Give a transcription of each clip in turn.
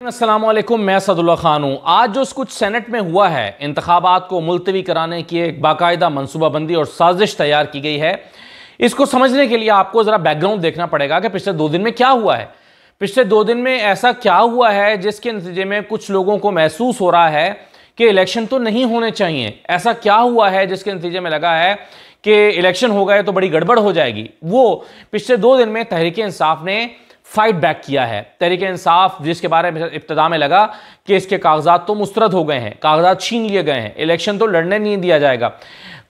असलम मैं सदुल्ला खान हूँ। आज जो कुछ सेनेट में हुआ है इंतबात को मुलतवी कराने की एक बाकायदा मनसूबाबंदी और साजिश तैयार की गई है। इसको समझने के लिए आपको ज़रा बैकग्राउंड देखना पड़ेगा कि पिछले दो दिन में क्या हुआ है। पिछले दो दिन में ऐसा क्या हुआ है जिसके नतीजे में कुछ लोगों को महसूस हो रहा है कि इलेक्शन तो नहीं होने चाहिए। ऐसा क्या हुआ है जिसके नतीजे में लगा है कि इलेक्शन हो गए तो बड़ी गड़बड़ हो जाएगी। वो पिछले दो दिन में तहरीक इंसाफ ने फाइट बैक किया है। तहरीक इंसाफ जिसके बारे में इब्तदा में लगा कि इसके कागजात तो मुस्तरद हो गए हैं, कागजात छीन लिए गए हैं, इलेक्शन तो लड़ने नहीं दिया जाएगा।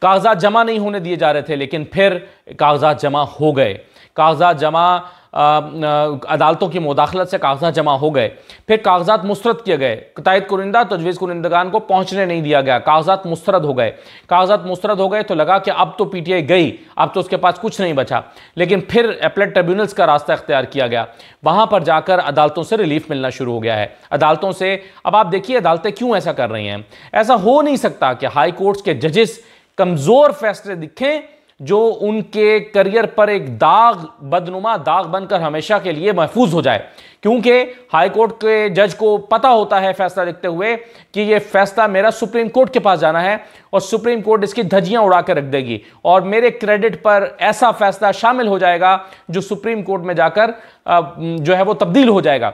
कागजात जमा नहीं होने दिए जा रहे थे, लेकिन फिर कागजात जमा हो गए। कागजात जमा अदालतों की मुदाखलत से कागजात जमा हो गए। फिर कागजात मुस्तरद किए गए। तायद कुरिंदा, तजवीज़ कुरिंदगान को पहुँचने नहीं दिया गया। कागजात मुस्तरद हो गए। कागजात मुस्तरद हो गए तो लगा कि अब तो पीटीआई गई, अब तो उसके पास कुछ नहीं बचा। लेकिन फिर अपलेट ट्रिब्यूनल्स का रास्ता अख्तियार किया गया। वहाँ पर जाकर अदालतों से रिलीफ मिलना शुरू हो गया है। अदालतों से, अब आप देखिए अदालतें क्यों ऐसा कर रही हैं? ऐसा हो नहीं सकता कि हाई कोर्ट्स के जजेस कमज़ोर फैसले दिखें जो उनके करियर पर एक दाग, बदनुमा दाग बनकर हमेशा के लिए महफूज हो जाए। क्योंकि हाईकोर्ट के जज को पता होता है फैसला लिखते हुए कि यह फैसला मेरा सुप्रीम कोर्ट के पास जाना है और सुप्रीम कोर्ट इसकी धज्जियाँ उड़ा कर रख देगी। और मेरे क्रेडिट पर ऐसा फैसला शामिल हो जाएगा जो सुप्रीम कोर्ट में जाकर जो है वो तब्दील हो जाएगा।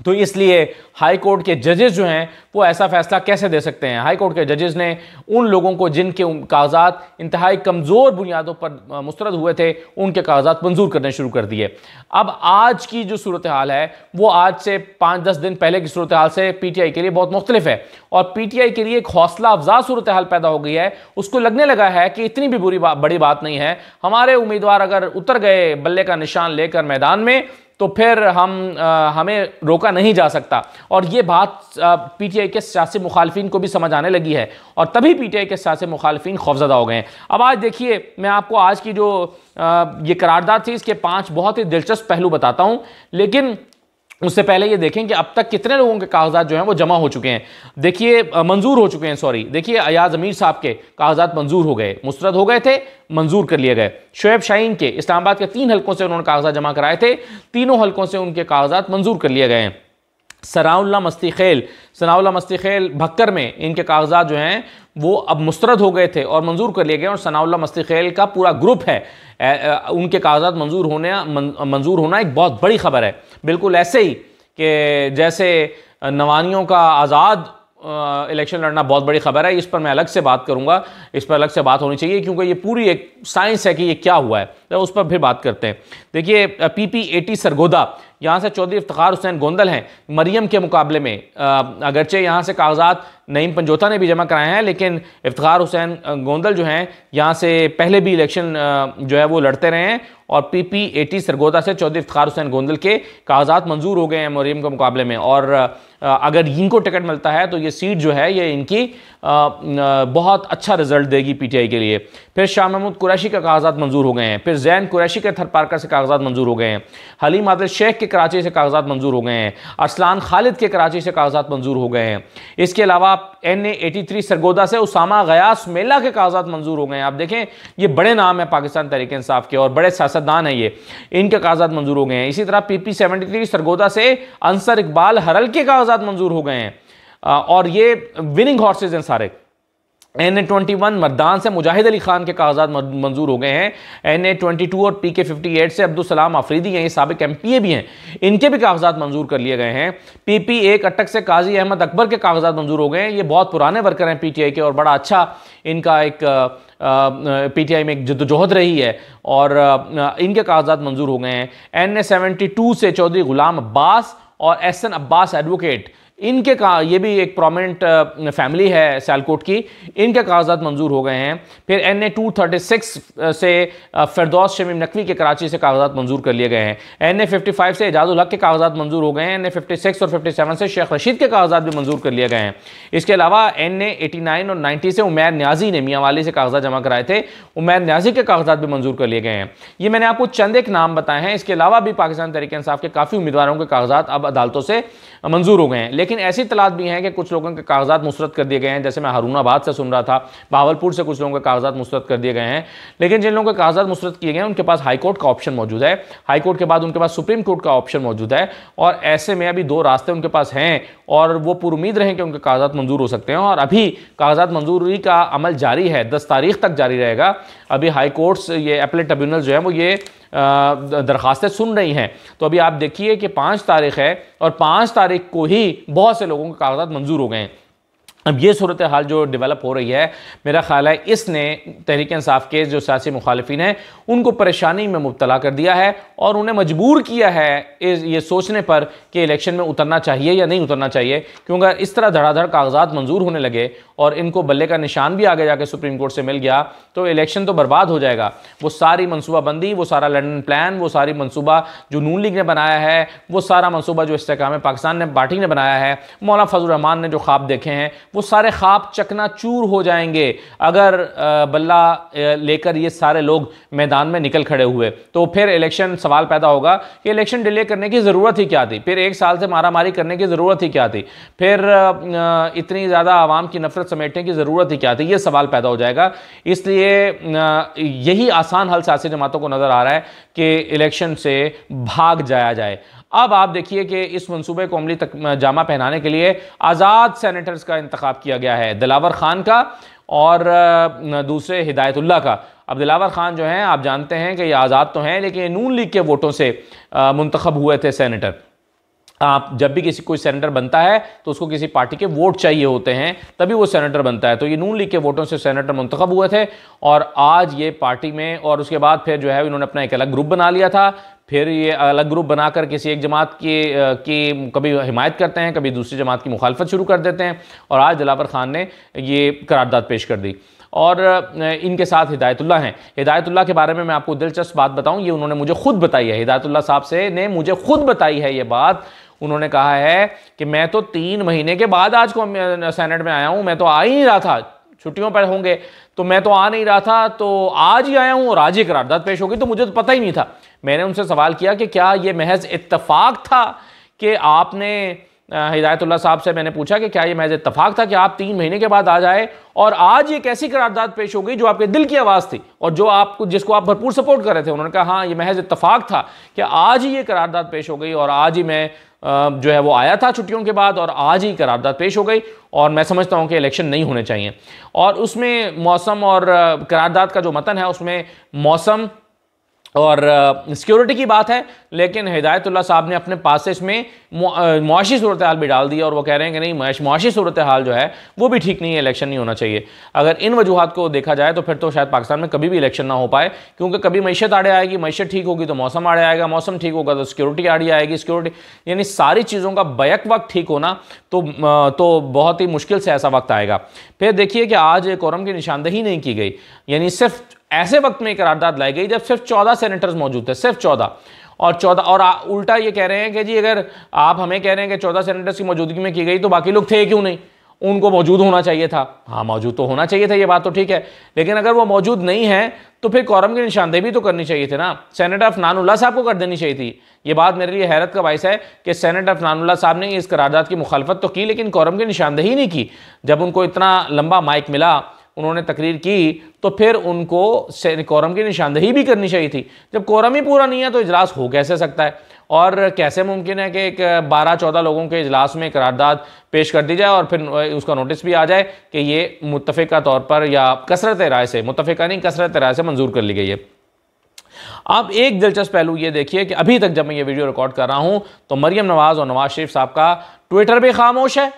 तो इसलिए हाई कोर्ट के जजेस जो हैं वो ऐसा फैसला कैसे दे सकते हैं? हाई कोर्ट के जजेस ने उन लोगों को जिनके कागजात इंतहाई कमज़ोर बुनियादों पर मुस्तरद हुए थे उनके कागजात मंजूर करने शुरू कर दिए। अब आज की जो सूरत हाल है वो आज से पाँच दस दिन पहले की सूरत हाल से पी टी आई के लिए बहुत मुख्तलिफ़ है। और पी टी आई के लिए एक हौसला अफजा सूरत हाल पैदा हो गई है। उसको लगने लगा है कि इतनी भी बुरी बा, बड़ी बात नहीं है। हमारे उम्मीदवार अगर उतर गए बल्ले का निशान लेकर मैदान में तो फिर हम आ, हमें रोका नहीं जा सकता। और ये बात पीटीआई के सियासी मुखालफी को भी समझ आने लगी है। और तभी पीटीआई के सियासी मुखालफी खौफजदा हो गए हैं। अब आज देखिए मैं आपको आज की जो आ, ये करारदाद थी इसके पाँच बहुत ही दिलचस्प पहलू बताता हूँ। लेकिन उससे पहले ये देखें कि अब तक कितने लोगों के कागजात जो हैं वो जमा हो चुके हैं। देखिए मंजूर हो चुके हैं सॉरी देखिए, अयाज अमीर साहब के कागजात मंजूर हो गए, मुस्तरद हो गए थे, मंजूर कर लिए गए। शुएब शाहीन के इस्लामाबाद के तीन हलकों से उन्होंने कागजात जमा कराए थे, तीनों हलकों से उनके कागजात मंजूर कर लिए गए हैं। सराउल्ला मस्ती खेल सनाउल्ला मस्ती खेल भक्कर में इनके कागजात जो हैं वो अब मुस्तरद हो गए थे और मंजूर कर लिए गए और सनाउल्ला मस्ती खेल का पूरा ग्रुप है। उनके कागजात मंजूर होने, मंजूर होना एक बहुत बड़ी खबर है। बिल्कुल ऐसे ही कि जैसे नवानियों का आज़ाद इलेक्शन लड़ना बहुत बड़ी खबर है, इस पर मैं अलग से बात करूँगा, इस पर अलग से बात होनी चाहिए, क्योंकि ये पूरी एक साइंस है कि ये क्या हुआ है। तो उस पर फिर बात करते हैं। देखिए पी पी एटी सरगोदा यहाँ से चौधरी इफ्तार हुसैन गोंदल हैं। मरियम के मुकाबले में अगरचे यहाँ से कागजात नईम पंजोता ने भी जमा कराए हैं, लेकिन इफ्तार हुसैन गोंदल जो हैं, यहाँ से पहले भी इलेक्शन जो है वो लड़ते रहे हैं और पी पी एटी सरगोदा से चौधरी इफ्तार हुसैन गोंदल के कागजात मंजूर हो गए हैं मरियम के मुकाबले में। और अगर इनको टिकट मिलता है तो ये सीट जो है, ये इनकी बहुत अच्छा रिज़ल्ट देगी पीटीआई के लिए। फिर शाह महमूद कुरैशी के कागजात मंजूर हो गए हैं। फिर जैन कुरैशी के थर पार्कर से कागजात मंजूर हो गए हैं। हलीम आदिल शेख के कराची से कागजात मंजूर हो गए हैं। अरसलान खालिद के कराची से कागजात मंजूर हो गए हैं। इसके अलावा एन एटी थ्री सरगोदा से उसामा गयास मेला के कागजात मंजूर हो गए हैं। आप देखें, ये बड़े नाम है पाकिस्तान तहरीक इंसाफ के और बड़े सियासतदान हैं ये। इनके कागजात मंजूर हो गए हैं। इसी तरह P P seventy three Sargodha से अंसर इकबाल हरल के कागजात मंजूर हो गए हैं। और ये विनिंग हॉर्सेज हैं सारे। N A twenty one Mardan से मुजाहिद अली खान के कागजात मंजूर हो गए हैं। एन ए ट्वेंटी टू और पी के फिफ्टी एट से अब्दुल सलाम आफरीदी हैं सबक एम पी ए भी हैं। इनके भी कागजात मंजूर कर लिए गए हैं। पी पी ए कटक से काजी अहमद अकबर के कागजात मंजूर हो गए हैं। ये बहुत पुराने वर्कर हैं पी टी आई के और बड़ा अच्छा इनका एक पी टी आई में एक जद्दोजहद रही है और इनके कागजात मंजूर हो गए हैं। एन ए सेवेंटी टू से चौधरी गुलाम अब्बास और एस एन अब्बास एडवोकेट इनके का, ये भी एक प्रोमिनेंट फैमिली है सियालकोट की, इनके कागजात मंजूर हो गए हैं। फिर N A two thirty six से फिरदौस शमीम नकवी के कराची से कागजात मंजूर कर लिए गए हैं। एन ए फिफ्टी फाइव से एजाज हक के कागजात मंजूर हो गए हैं। एन ए फिफ्टी सिक्स और फिफ्टी सेवन से शेख रशीद के कागजात भी मंजूर कर लिए गए हैं। इसके अलावा एन ए एटी नाइन और नाइन्टी से उमैर न्याजी ने मियाँ वाली से कागजात जमा कराए थे। उमैर न्याजी के कागजात भी मंजूर कर लिए गए हैं। ये मैंने आपको चंद एक नाम बताए हैं। इसके अलावा भी पाकिस्तान तरीके इंसाफ के काफ़ी उम्मीदवारों के कागजात अब अदालतों से मंजूर हो गए हैं। लेकिन ऐसी तलात भी हैं कि कुछ लोगों के कागजात मुस्रद कर दिए गए हैं। जैसे मैं हरूनाबाद से सुन रहा था, बावलपुर से कुछ लोगों के कागजात मुस्रद कर दिए गए हैं। लेकिन जिन लोगों के कागजात मुस्रद किए गए हैं, उनके पास हाईकोर्ट का ऑप्शन मौजूद है। हाईकोर्ट के बाद उनके पास सुप्रीम कोर्ट का ऑप्शन मौजूद है। और ऐसे में अभी दो रास्ते उनके पास हैं और वो पुरुद रहें कि उनके कागजात मंजूर हो सकते हैं। और अभी कागजात मंजूरी का अमल जारी है, दस तारीख तक जारी रहेगा। अभी हाई कोर्ट्स, ये अपलेट ट्रिब्यूनल जो है, वो ये दरखास्तें सुन रही हैं। तो अभी आप देखिए कि पाँच तारीख है और पाँच तारीख को ही बहुत से लोगों के कागजात मंजूर हो गए हैं। अब ये सूरत हाल जो डेवलप हो रही है, मेरा ख्याल है इसने, तहरीक इंसाफ के जो सियासी मुखालफी हैं, उनको परेशानी में मुबतला कर दिया है और उन्हें मजबूर किया है ये सोचने पर कि इलेक्शन में उतरना चाहिए या नहीं उतरना चाहिए, क्योंकि इस तरह धड़ाधड़ कागजात मंजूर होने लगे और इनको बल्ले का निशान भी आगे जाके सुप्रीम कोर्ट से मिल गया तो इलेक्शन तो बर्बाद हो जाएगा। वो सारी मनसूबाबंदी वो सारा लंडन प्लान वो सारी मनसूबा जो नून लीग ने बनाया है, वो सारा मनसूबा जो इसकाम पाकिस्तान ने, पार्टी ने बनाया है मौलाना फजल रहमान ने जो ख्वाब देखे हैं वो सारे ख्वाब चकना चूर हो जाएँगे। अगर बल्ला लेकर ये सारे लोग मैदान में निकल खड़े हुए तो फिर इलेक्शन सवाल पैदा होगा कि इलेक्शन डिले करने की ज़रूरत ही क्या थी? फिर एक साल से मारा मारी करने की ज़रूरत ही क्या थी? फिर इतनी ज़्यादा आवाम की नफरत समेटने की ज़रूरत ही क्या थी? ये सवाल पैदा हो जाएगा। इसलिए यही आसान हल सियासी जमातों को नज़र आ रहा है कि इलेक्शन से भाग जाया जाए। अब आप देखिए कि इस मनसूबे को अमली तक जामा पहनाने के लिए आज़ाद सैनिटर्स का इंतखब किया गया है, दिलावर खान का और दूसरे हिदायतुल्ला का। अब दिलावर खान जो हैं, आप जानते हैं कि ये आज़ाद तो हैं, लेकिन नून लीग के वोटों से मुंतखब हुए थे सैनिटर आप जब भी किसी, कोई सेनेटर बनता है तो उसको किसी पार्टी के वोट चाहिए होते हैं, तभी वो सेनेटर बनता है। तो ये नून लीग के वोटों से सेनेटर मुंतखब हुए थे और आज ये पार्टी में, और उसके बाद फिर जो है इन्होंने अपना एक अलग ग्रुप बना लिया था। फिर ये अलग ग्रुप बनाकर किसी एक जमात की की कभी हिमायत करते हैं, कभी दूसरी जमात की मुखालफत शुरू कर देते हैं और आज दिलावर खान ने ये करारदाद पेश कर दी। और इनके साथ हिदायतुल्ला हैं। हिदायतुल्ला के बारे में मैं आपको दिलचस्प बात बताऊँ, ये उन्होंने मुझे खुद बताई है। हिदायतुल्ला साहब से ने मुझे खुद बताई है ये बात उन्होंने कहा है कि मैं तो तीन महीने के बाद आज को सेनेट में आया हूँ, मैं तो आ ही नहीं रहा था। छुट्टियों पर होंगे तो मैं तो आ नहीं रहा था तो आज ही आया हूँ और आज ही करारदाद पेश होगी तो मुझे तो पता ही नहीं था। मैंने उनसे सवाल किया कि क्या ये महज इतफाक़ था कि आपने हिदायतुल्ला साहब से मैंने पूछा कि क्या ये महज इतफाक था कि आप तीन महीने के बाद आ जाए और आज ये कैसी करारदाद पेश हो गई जो आपके दिल की आवाज़ थी और जो आपको जिसको आप भरपूर सपोर्ट कर रहे थे? उन्होंने कहा हाँ ये महज इतफाक था कि आज ही ये करारदाद पेश हो गई और आज ही मैं जो है वो आया था छुट्टियों के बाद और आज ही करारदाद पेश हो गई और मैं समझता हूँ कि इलेक्शन नहीं होने चाहिए। और उसमें मौसम और करारदाद का जो मतन है, उसमें मौसम और सिक्योरिटी की बात है, लेकिन हिदायतुल्ला साहब ने अपने पास से इसमें मुआशी सूरत हाल भी डाल दी और वो कह रहे हैं कि नहीं, मुआशी सूरत हाल जो है, वो भी ठीक नहीं है इलेक्शन नहीं होना चाहिए। अगर इन वजूहत को देखा जाए तो फिर तो शायद पाकिस्तान में कभी भी इलेक्शन ना हो पाए, क्योंकि कभी मीशत आड़े आएगी, मीशत ठीक होगी तो मौसम आड़े आएगा, मौसम ठीक होगा तो सिक्योरिटी आड़ी आएगी सिक्योरिटी यानी सारी चीज़ों का बैक वक्त ठीक होना तो तो बहुत ही मुश्किल से ऐसा वक्त आएगा। फिर देखिए कि आज कोरम की निशानदही नहीं की गई, यानी सिर्फ़ ऐसे वक्त में करारदाद लाई गई जब सिर्फ़ चौदह सेनेटर्स मौजूद थे सिर्फ़ चौदह। और चौदह और आ, उल्टा ये कह रहे हैं कि जी अगर आप हमें कह रहे हैं कि चौदह सेनेटर्स की मौजूदगी में की गई तो बाकी लोग थे क्यों नहीं? उनको मौजूद होना चाहिए था। हाँ मौजूद तो होना चाहिए था ये बात तो ठीक है। लेकिन अगर वो मौजूद नहीं है तो फिर कौरम की निशानदेही भी तो करनी चाहिए थी ना। सेनेटर अफनानुल्ला साहब को कर देनी चाहिए थी। ये बात मेरे लिए हैरत का बायस है कि सेनेटर अफनानुल्ला साहब ने इस करारदाद की मुखालफत तो की लेकिन कौरम की निशानदेही नहीं की। जब उनको इतना लंबा माइक मिला उन्होंने तकरीर की तो फिर उनको कोरम की निशानदही भी करनी चाहिए थी। जब कोरम ही पूरा नहीं है तो इजलास हो कैसे सकता है? और कैसे मुमकिन है कि एक बारह चौदह लोगों के इजलास में करारदाद पेश कर दी जाए और फिर उसका नोटिस भी आ जाए कि ये मुतफ़ा तौर पर या कसरत राय से मुतफ़ा नहीं, कसरत राय से मंजूर कर ली गई है। अब एक दिलचस्प पहलू ये देखिए कि अभी तक जब मैं ये वीडियो रिकॉर्ड कर रहा हूँ तो मरियम नवाज़ और नवाज़ शरीफ साहब का ट्विटर भी खामोश है।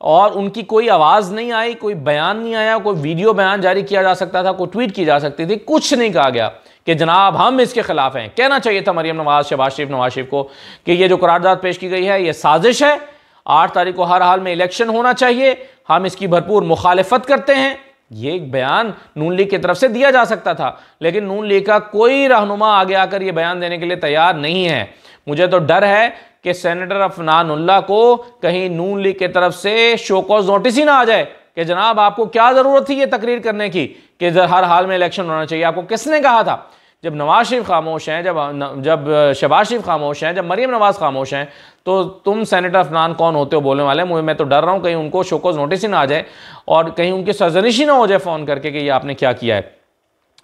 और उनकी कोई आवाज़ नहीं आई, कोई बयान नहीं आया, कोई वीडियो बयान जारी किया जा सकता था, कोई ट्वीट की जा सकती थी, कुछ नहीं कहा गया कि जनाब हम इसके खिलाफ हैं। कहना चाहिए था मरियम नवाज़, शहबाज शरीफ, नवाज़ शरीफ को कि ये जो करारदाद पेश की गई है, ये साजिश है। आठ तारीख को हर हाल में इलेक्शन होना चाहिए। हम इसकी भरपूर मुखालफत करते हैं। ये एक बयान नून लीग की तरफ़ से दिया जा सकता था, लेकिन नून लीग का कोई रहनुमा आगे आकर यह बयान देने के लिए तैयार नहीं है। मुझे तो डर है कि सेनेटर अफनानुल्ला को कहीं नून लीग की तरफ़ से शोकॉज नोटिस ही ना आ जाए कि जनाब आपको क्या ज़रूरत थी ये तकरीर करने की कि हर हाल में इलेक्शन होना चाहिए। आपको किसने कहा था? जब नवाज़ शरीफ खामोश हैं जब न, जब शबाज शरीफ खामोश हैं जब मरीम नवाज़ खामोश हैं तो तुम सेनेटर अफनान कौन होते हो बोलने वाले? मुझे मैं तो डर रहा हूँ कहीं उनको शोकोज नोटिस ही ना आ जाए और कहीं उनकी सरजनिश ही ना हो जाए फ़ोन करके कि ये आपने क्या किया है।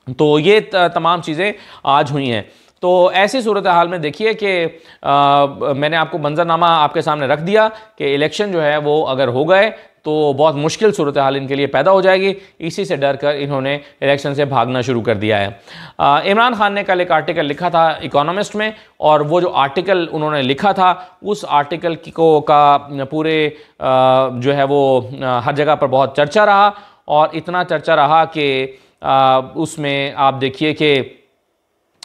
तो ये तमाम चीज़ें आज हुई हैं। तो ऐसी सूरत हाल में देखिए कि मैंने आपको मंजरनामा आपके सामने रख दिया कि इलेक्शन जो है वो अगर हो गए तो बहुत मुश्किल सूरत हाल इनके लिए पैदा हो जाएगी। इसी से डर कर इन्होंने इलेक्शन से भागना शुरू कर दिया है। इमरान खान ने कल एक आर्टिकल लिखा था इकोनॉमिस्ट में और वो जो आर्टिकल उन्होंने लिखा था, उस आर्टिकल को का पूरे जो है वो हर जगह पर बहुत चर्चा रहा और इतना चर्चा रहा कि उसमें आप देखिए कि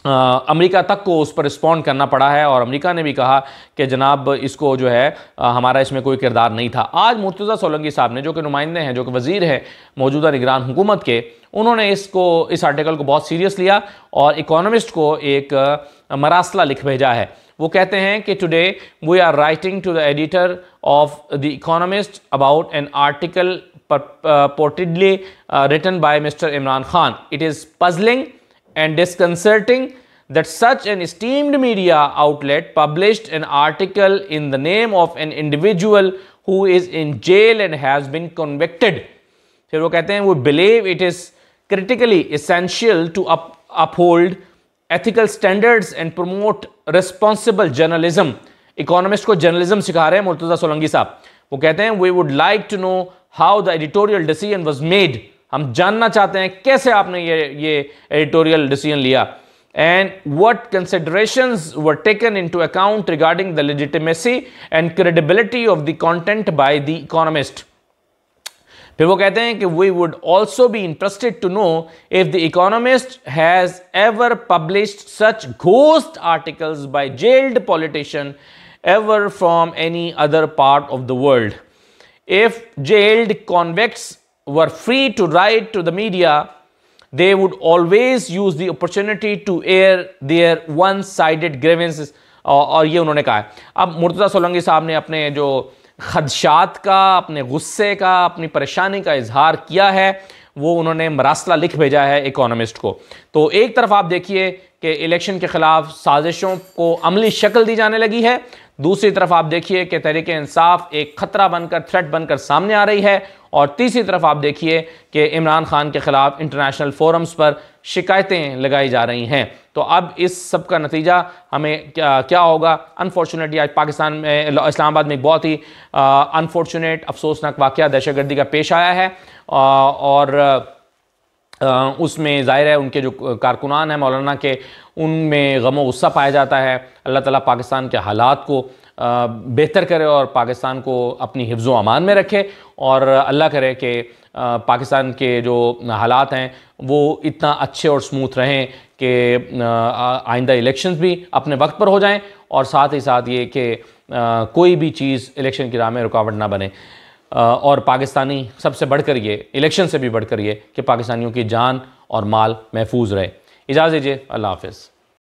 अमेरिका तक को उस पर रिस्पॉन्ड करना पड़ा है और अमेरिका ने भी कहा कि जनाब इसको जो है आ, हमारा इसमें कोई किरदार नहीं था। आज मुर्तज़ा सोलंगी साहब ने जो कि नुमाइंदे हैं जो कि वज़ीर हैं मौजूदा निगरान हुकूमत के उन्होंने इसको इस आर्टिकल को बहुत सीरियस लिया और इकोनॉमिस्ट को एक मरासला लिख भेजा है। वो कहते हैं कि today we are writing to the editor of the Economist about an article purportedly written by Mister Imran Khan it is puzzling and disconcerting that such an esteemed media outlet published an article in the name of an individual who is in jail and has been convicted. फिर वो कहते हैं वो believe it is critically essential to up, uphold ethical standards and promote responsible journalism. Economist को journalism सिखा रहे हैं मुर्तजा सोलंगी साहब वो कहते हैं we would like to know how the editorial decision was made हम जानना चाहते हैं कैसे आपने ये ये एडिटोरियल डिसीज़न लिया। And what consideration were taken into account regarding the legitimacy and credibility of the content by the Economist फिर वो कहते हैं कि we would also be interested to know if the Economist has ever published such ghost articles by jailed politician ever from any other part of the world if jailed convicts were free to write to the media, they would always use the opportunity to air their one-sided grievances. और ये उन्होंने कहा है। अब मुर्तज़ा सोलंगी साहब ने अपने जो खदशात का अपने गुस्से का अपनी परेशानी का इजहार किया है वो उन्होंने मरासला लिख भेजा है इकोनॉमिस्ट को। तो एक तरफ़ आप देखिए कि इलेक्शन के ख़िलाफ़ साजिशों को अमली शक्ल दी जाने लगी है। दूसरी तरफ़ आप देखिए कि तहरीक इंसाफ एक ख़तरा बनकर थ्रेट बनकर सामने आ रही है। और तीसरी तरफ़ आप देखिए कि इमरान खान के ख़िलाफ़ इंटरनेशनल फोरम्स पर शिकायतें लगाई जा रही हैं। तो अब इस सब का नतीजा हमें क्या क्या होगा? अनफॉर्चुनेटली आज पाकिस्तान में इस्लामाबाद में बहुत ही अनफॉर्चुनेट अफसोसनाक वाक़ दहशत गर्दी का पेश आया है। आ, और उसमें ज़ाहिर है उनके जो कारकुनान हैं मौलाना के उनमें गम गुस्सा पाया जाता है। अल्लाह ताला पाकिस्तान के हालात को बेहतर करे और पाकिस्तान को अपनी हिफ्ज़ अमान में रखे और अल्लाह करे कि पाकिस्तान के जो हालात हैं, वो इतना अच्छे और स्मूथ रहें कि आइंदा इलेक्शंस भी अपने वक्त पर हो जाएँ और साथ ही साथ ये कि कोई भी चीज़ इलेक्शन की राह में रुकावट ना बने। और पाकिस्तानी सबसे बढ़कर ये, इलेक्शन से भी बढ़कर ये कि पाकिस्तानियों की जान और माल महफूज रहे। इजाज़त दीजिए, अल्लाह हाफिज़।